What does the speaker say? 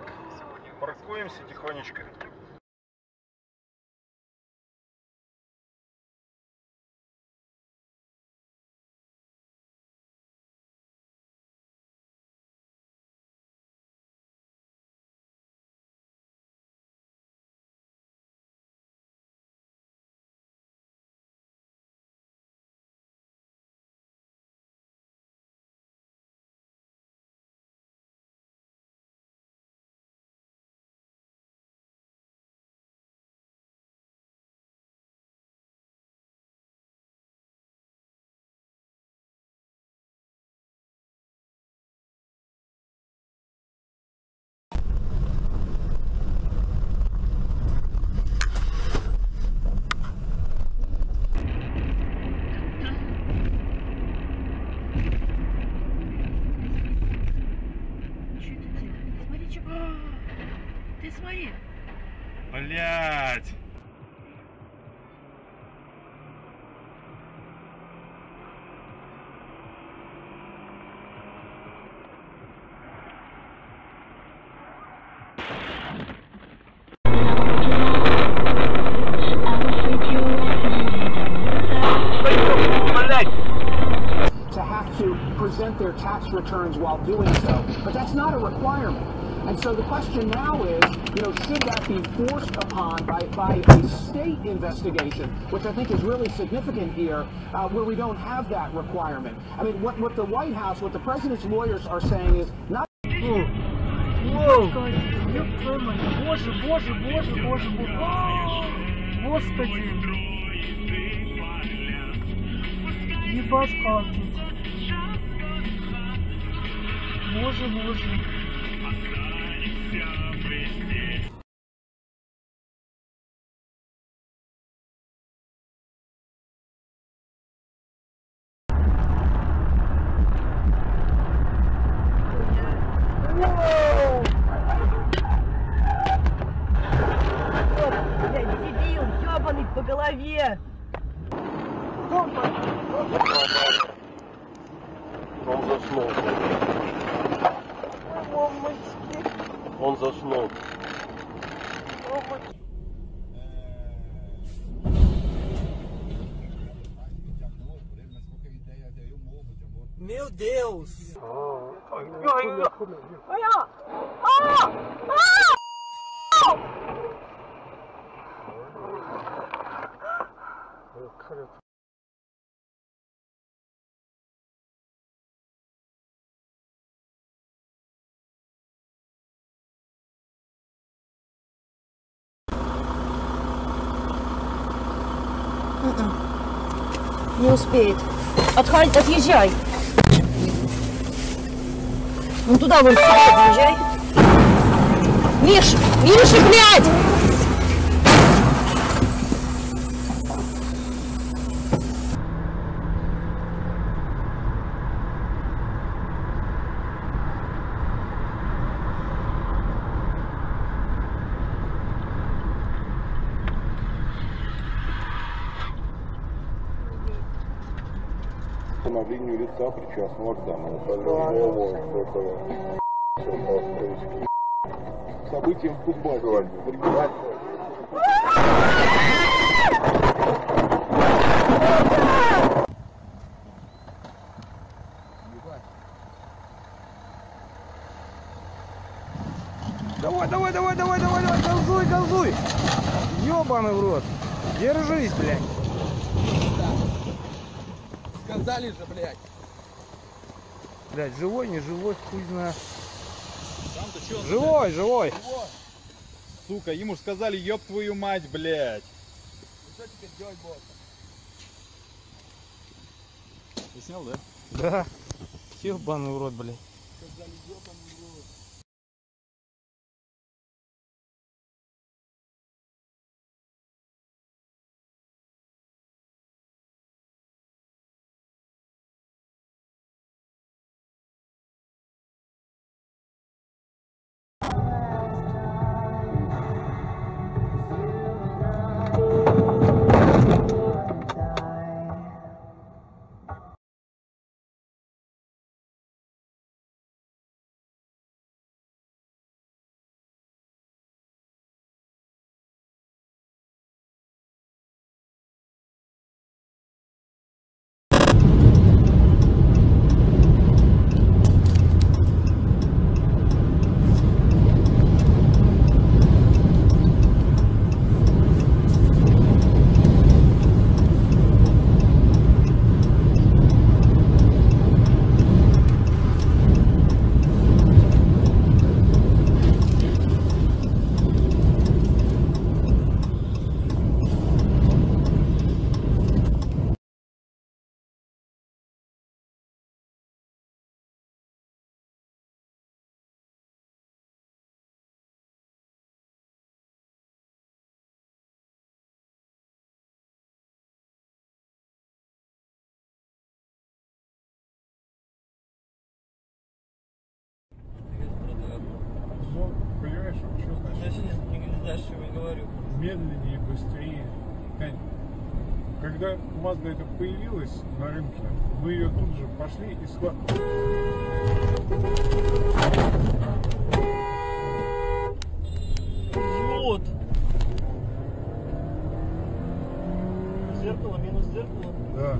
Так, паркуемся тихонечко. Блять! present their tax returns while doing so, but that's not a requirement. And so the question now is, you know, should that be forced upon by, by a state investigation, which I think is really significant here, uh, where we don't have that requirement. I mean, what, what the White House, what the president's lawyers are saying is not Ёб твою мать. Боже, боже, боже, боже, боже. Господи. Ебать как тут. Боже, боже. Блядь, дебил, ебаный по голове! Он заснул. Он заснул. Meu Deus! Не успеет. Отходи, отъезжай. Ну туда вон сюда подъезжай. Миш, Миша, блядь! Установлению лица причастного к данному уголовному событиям в футболе. Давай, давай, давай, давай, давай, давай, газуй, газуй! Ёбаный в рот! Держись, блядь! Сказали же, блядь. Блядь, живой, не живой, хуй знает. Сам-то чё? Живой, живой! Сука, ему ж сказали, ёб твою мать, блядь. Что теперь делать будет? Ты снял, да? Да. Ёбаный в рот, блядь. Сказали, ёбаный медленнее, быстрее. Когда Mazda это появилась на рынке, мы ее тут же пошли и схватили. Идиот! Зеркало, минус зеркало. Да.